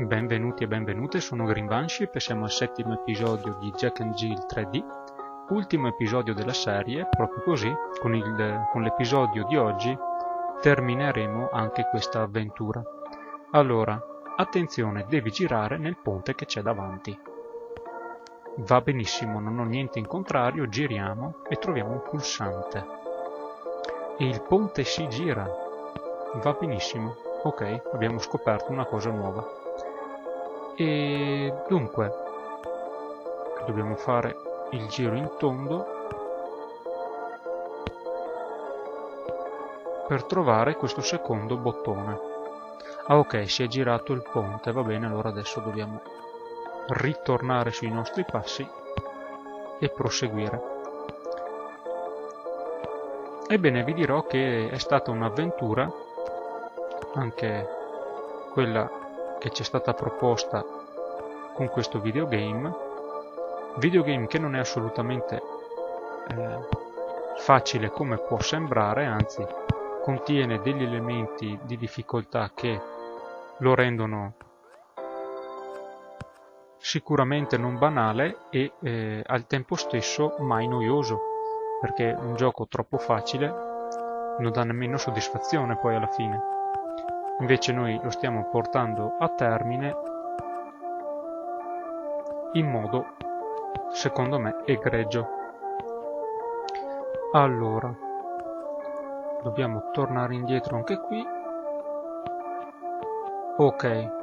Benvenuti e benvenute, sono Green Banship e siamo al settimo episodio di Jack and Jill 3D, ultimo episodio della serie, proprio così, con, il, con l'episodio di oggi termineremo anche questa avventura. Allora, attenzione, devi girare nel ponte che c'è davanti. Va benissimo, non ho niente in contrario, giriamo e troviamo un pulsante. E il ponte si gira. Va benissimo. Ok, abbiamo scoperto una cosa nuova. E dunque, dobbiamo fare il giro in tondo per trovare questo secondo bottone. Ah ok, si è girato il ponte, va bene, allora adesso dobbiamo ritornare sui nostri passi e proseguire. Ebbene, vi dirò che è stata un'avventura, anche quella che ci è stata proposta con questo videogame, videogame che non è assolutamente eh, facile come può sembrare, anzi contiene degli elementi di difficoltà che lo rendono sicuramente non banale e eh, al tempo stesso mai noioso, perché un gioco troppo facile non dà nemmeno soddisfazione poi alla fine. Invece noi lo stiamo portando a termine in modo, secondo me, egregio. Allora, dobbiamo tornare indietro anche qui. Ok.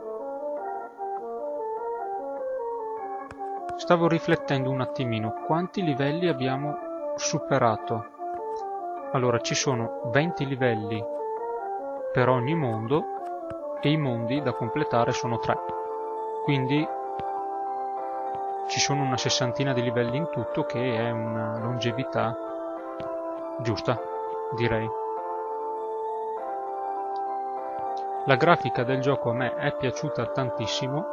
Stavo riflettendo un attimino quanti livelli abbiamo superato. Allora, ci sono 20 livelli per ogni mondo e i mondi da completare sono tre. Quindi ci sono una sessantina di livelli in tutto che è una longevità giusta, direi. La grafica del gioco a me è piaciuta tantissimo.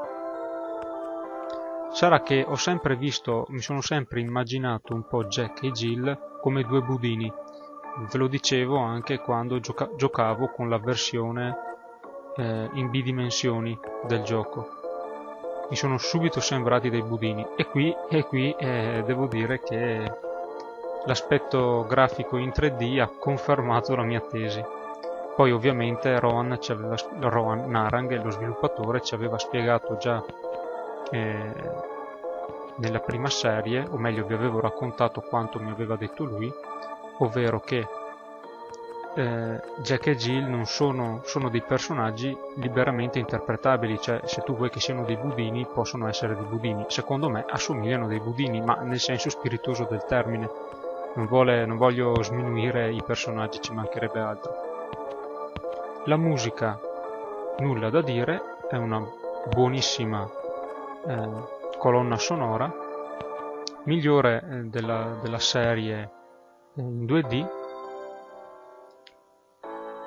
Sarà che ho sempre visto, mi sono sempre immaginato un po' Jack e Jill come due budini ve lo dicevo anche quando gioca giocavo con la versione eh, in bidimensioni del gioco. Mi sono subito sembrati dei budini. E qui, e qui eh, devo dire che l'aspetto grafico in 3D ha confermato la mia tesi. Poi ovviamente Rohan, aveva, Rohan Narang, lo sviluppatore, ci aveva spiegato già eh, nella prima serie, o meglio vi avevo raccontato quanto mi aveva detto lui, ovvero che eh, Jack e Jill non sono, sono, dei personaggi liberamente interpretabili, cioè se tu vuoi che siano dei budini possono essere dei budini. Secondo me assomigliano dei budini, ma nel senso spiritoso del termine. Non, vuole, non voglio sminuire i personaggi, ci mancherebbe altro. La musica, nulla da dire, è una buonissima eh, colonna sonora, migliore eh, della, della serie in 2D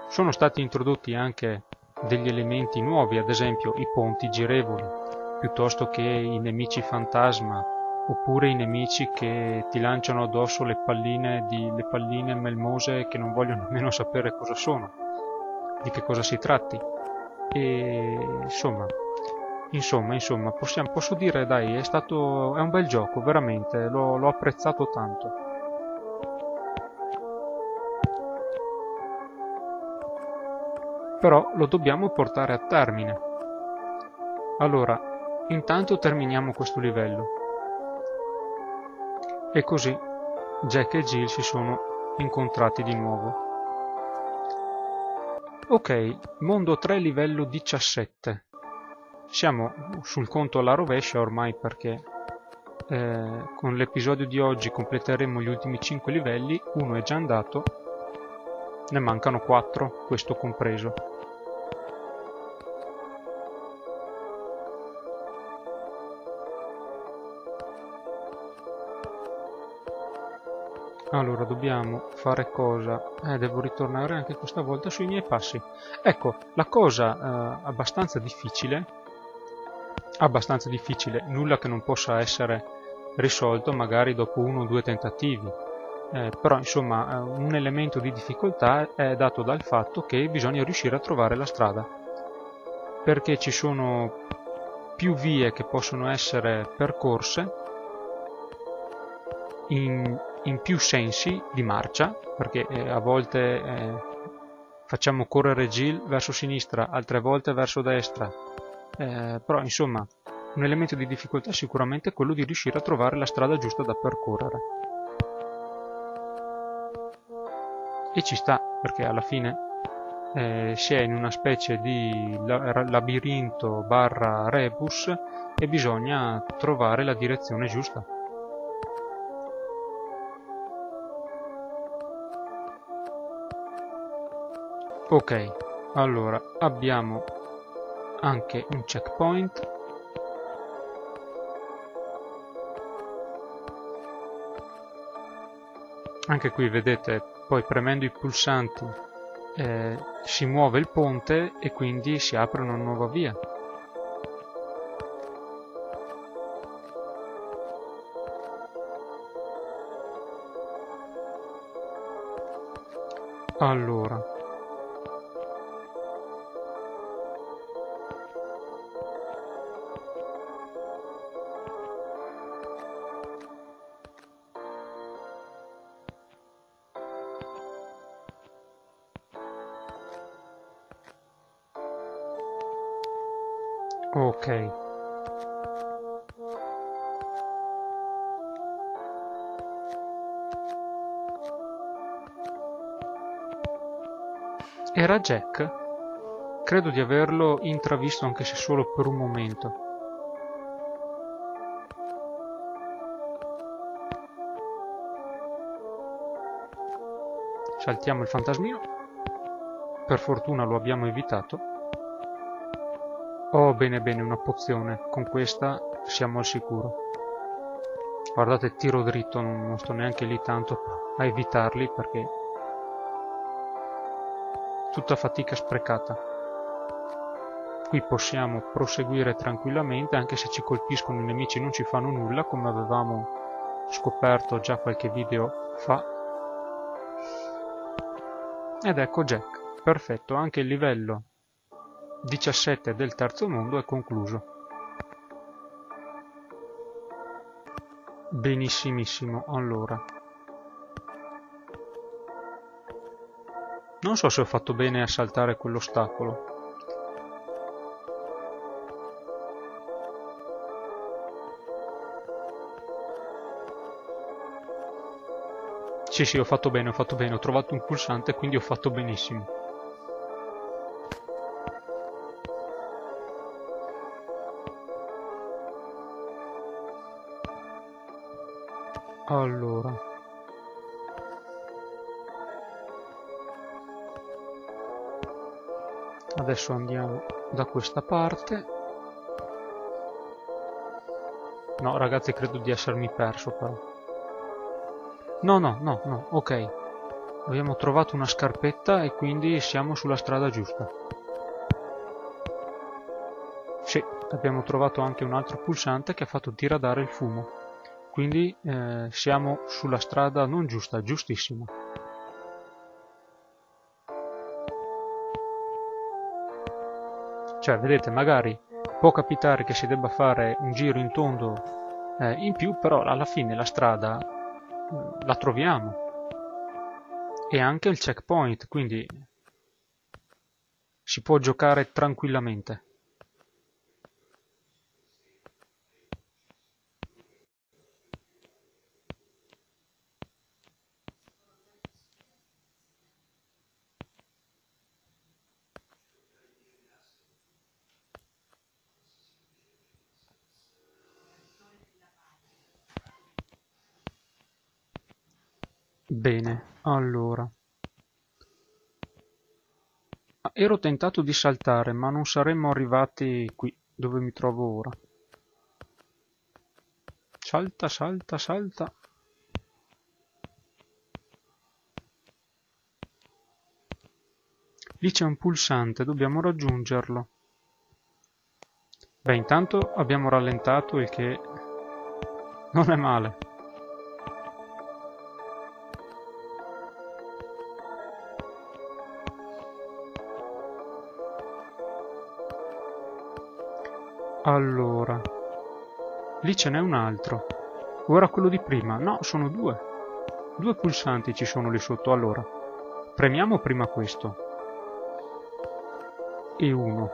sono stati introdotti anche degli elementi nuovi, ad esempio i ponti girevoli, piuttosto che i nemici fantasma, oppure i nemici che ti lanciano addosso le palline, di, le palline melmose che non vogliono nemmeno sapere cosa sono, di che cosa si tratti. E insomma, insomma, insomma possiamo, posso dire dai, è stato è un bel gioco, veramente, l'ho apprezzato tanto. Però lo dobbiamo portare a termine. Allora, intanto terminiamo questo livello. E così Jack e Jill si sono incontrati di nuovo. Ok, mondo 3 livello 17. Siamo sul conto alla rovescia ormai perché eh, con l'episodio di oggi completeremo gli ultimi 5 livelli, uno è già andato, ne mancano 4, questo compreso. Allora, dobbiamo fare cosa? Eh, devo ritornare anche questa volta sui miei passi. Ecco, la cosa eh, abbastanza difficile, abbastanza difficile, nulla che non possa essere risolto magari dopo uno o due tentativi. Eh, però insomma eh, un elemento di difficoltà è dato dal fatto che bisogna riuscire a trovare la strada perché ci sono più vie che possono essere percorse in, in più sensi di marcia, perché eh, a volte eh, facciamo correre Jill verso sinistra, altre volte verso destra, eh, però insomma un elemento di difficoltà è sicuramente quello di riuscire a trovare la strada giusta da percorrere. E ci sta, perché alla fine eh, si è in una specie di labirinto barra rebus e bisogna trovare la direzione giusta. Ok, allora abbiamo anche un checkpoint. Anche qui vedete, poi premendo i pulsanti eh, si muove il ponte e quindi si apre una nuova via. Allora, Era Jack? Credo di averlo intravisto anche se solo per un momento. Saltiamo il fantasmino. Per fortuna lo abbiamo evitato. Oh, bene bene, una pozione. Con questa siamo al sicuro. Guardate, tiro dritto, non, sto neanche lì tanto a evitarli perché... Tutta fatica sprecata. Qui possiamo proseguire tranquillamente, anche se ci colpiscono i nemici non ci fanno nulla, come avevamo scoperto già qualche video fa. Ed ecco Jack. Perfetto, anche il livello 17 del terzo mondo è concluso. Benissimissimo, allora. Non so se ho fatto bene a saltare quell'ostacolo. Sì, sì, ho fatto bene, ho fatto bene, ho trovato un pulsante, quindi ho fatto benissimo. Allora. Adesso andiamo da questa parte. No, ragazzi, credo di essermi perso però. No, no, no, no, ok. Abbiamo trovato una scarpetta e quindi siamo sulla strada giusta. Sì, abbiamo trovato anche un altro pulsante che ha fatto diradare il fumo. Quindi eh, siamo sulla strada non giusta, giustissima. Cioè, vedete, magari può capitare che si debba fare un giro in tondo eh, in più, però alla fine la strada eh, la troviamo. E anche il checkpoint, quindi si può giocare tranquillamente. Bene, allora. Ero tentato di saltare, ma non saremmo arrivati qui, dove mi trovo ora. Salta, salta, salta. Lì c'è un pulsante, dobbiamo raggiungerlo. Beh, intanto abbiamo rallentato, il che non è male. Allora, lì ce n'è un altro. Ora quello di prima. No, sono due. Due pulsanti ci sono lì sotto. Allora, premiamo prima questo. E uno.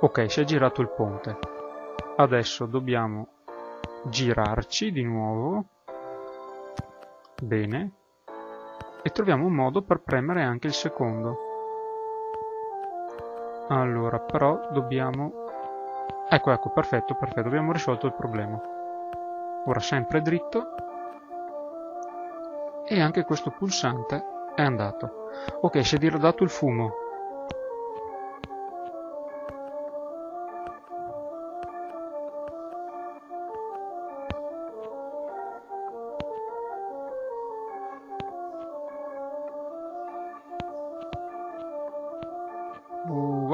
Ok, si è girato il ponte. Adesso dobbiamo girarci di nuovo. Bene. E troviamo un modo per premere anche il secondo. Allora, però dobbiamo... Ecco, ecco, perfetto, perfetto, abbiamo risolto il problema. Ora sempre dritto. E anche questo pulsante è andato. Ok, si è diradato il fumo.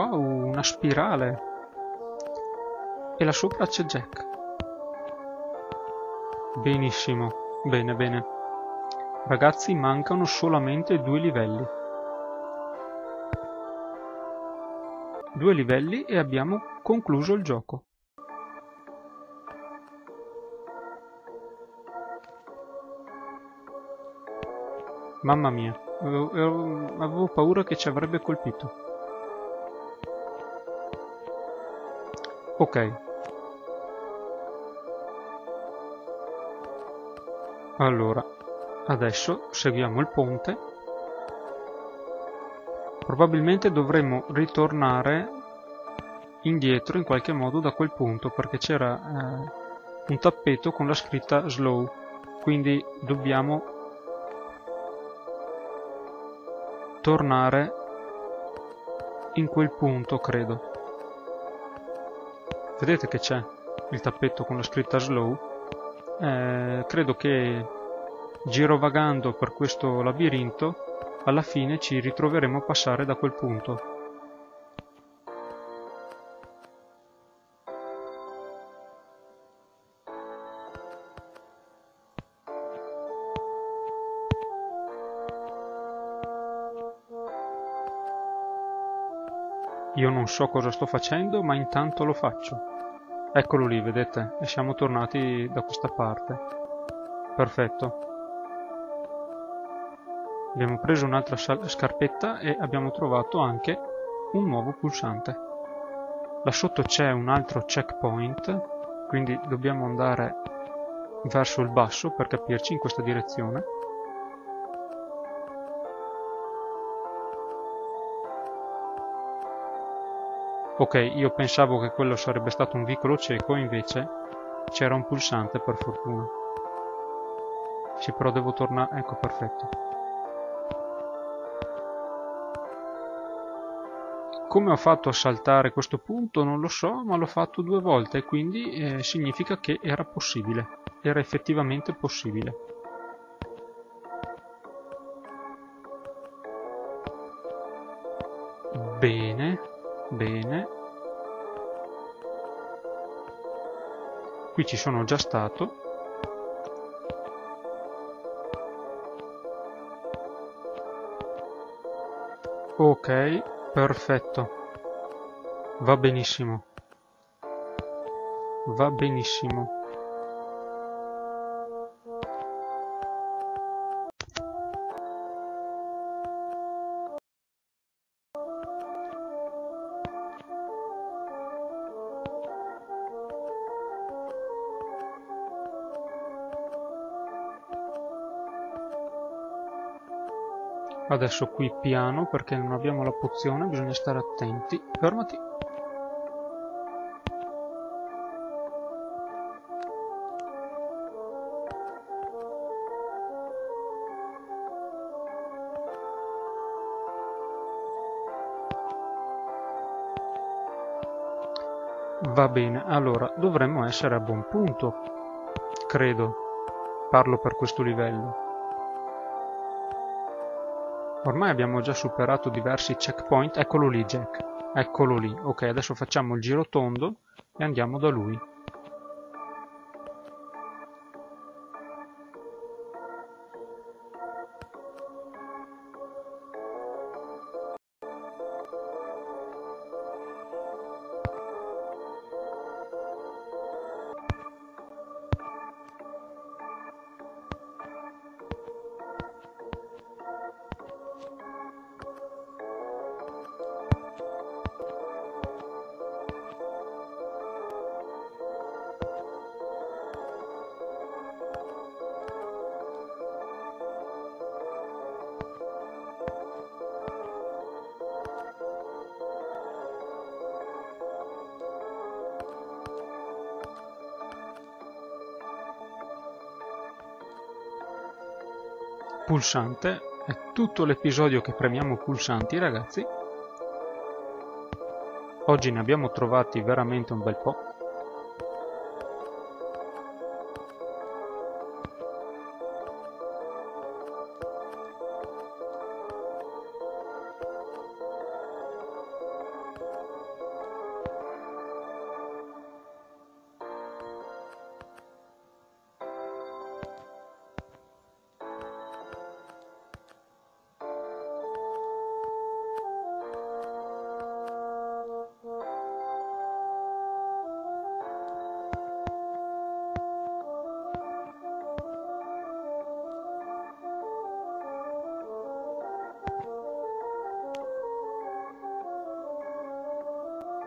una spirale. E là sopra c'è Jack. Benissimo, bene bene. Ragazzi, mancano solamente due livelli. Due livelli e abbiamo concluso il gioco. Mamma mia, avevo, paura che ci avrebbe colpito. Ok. Allora, adesso seguiamo il ponte. Probabilmente dovremmo ritornare indietro in qualche modo da quel punto perché c'era eh, un tappeto con la scritta slow quindi dobbiamo tornare in quel punto credo Vedete che c'è il tappetto con la scritta slow? Eh, credo che girovagando per questo labirinto alla fine ci ritroveremo a passare da quel punto. Io non so cosa sto facendo, ma intanto lo faccio. Eccolo lì, vedete? E siamo tornati da questa parte. Perfetto. Abbiamo preso un'altra scarpetta e abbiamo trovato anche un nuovo pulsante. Là sotto c'è un altro checkpoint, quindi dobbiamo andare verso il basso per capirci in questa direzione. Ok, io pensavo che quello sarebbe stato un vicolo cieco, invece c'era un pulsante per fortuna. Sì, però devo tornare... Ecco, perfetto. Come ho fatto a saltare questo punto non lo so, ma l'ho fatto due volte quindi eh, significa che era possibile. Era effettivamente possibile. Qui ci sono già stato. Ok, perfetto. Va benissimo. Va benissimo. Adesso qui piano perché non abbiamo la pozione, bisogna stare attenti. Fermati. Va bene, allora dovremmo essere a buon punto, credo. Parlo per questo livello. Ormai abbiamo già superato diversi checkpoint. Eccolo lì, Jack. Eccolo lì. Ok, adesso facciamo il giro tondo e andiamo da lui. Pulsante. È tutto l'episodio che premiamo pulsanti ragazzi. Oggi ne abbiamo trovati veramente un bel po'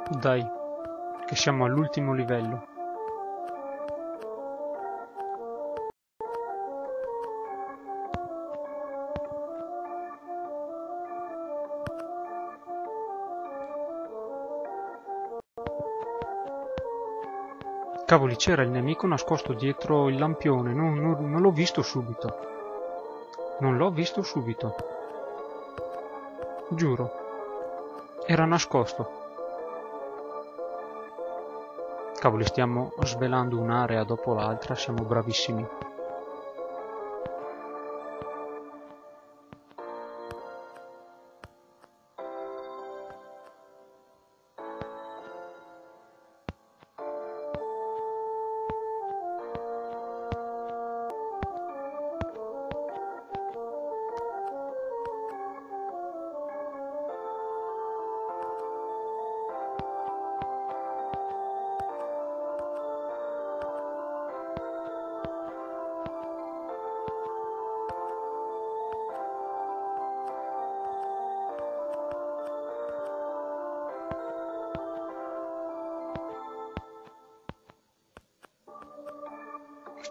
Dai, che siamo all'ultimo livello. Cavoli, c'era il nemico nascosto dietro il lampione, non, non, non l'ho visto subito. Non l'ho visto subito. Giuro. Era nascosto. Cavoli, stiamo svelando un'area dopo l'altra, siamo bravissimi.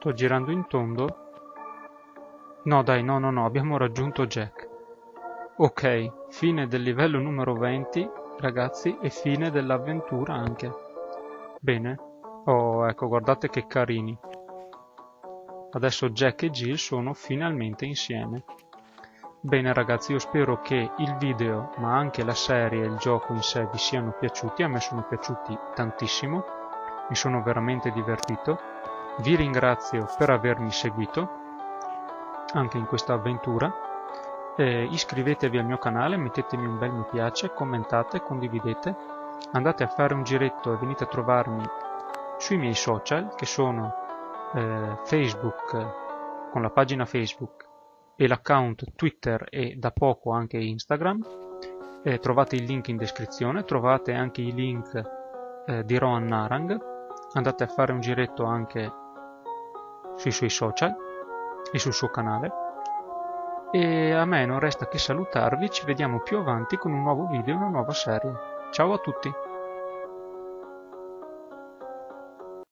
Sto girando in tondo. No dai, no, no, no, abbiamo raggiunto Jack. Ok, fine del livello numero 20, ragazzi, e fine dell'avventura anche. Bene. Oh, ecco, guardate che carini. Adesso Jack e Jill sono finalmente insieme. Bene ragazzi, io spero che il video, ma anche la serie e il gioco in sé vi siano piaciuti. A me sono piaciuti tantissimo. Mi sono veramente divertito vi ringrazio per avermi seguito anche in questa avventura. Eh, iscrivetevi al mio canale, mettetemi un bel mi piace, commentate, condividete. Andate a fare un giretto e venite a trovarmi sui miei social che sono eh, Facebook con la pagina Facebook e l'account Twitter e da poco anche Instagram. Eh, trovate il link in descrizione, trovate anche i link eh, di Rohan Narang. Andate a fare un giretto anche sui suoi social e sul suo canale. E a me non resta che salutarvi, ci vediamo più avanti con un nuovo video e una nuova serie. Ciao a tutti!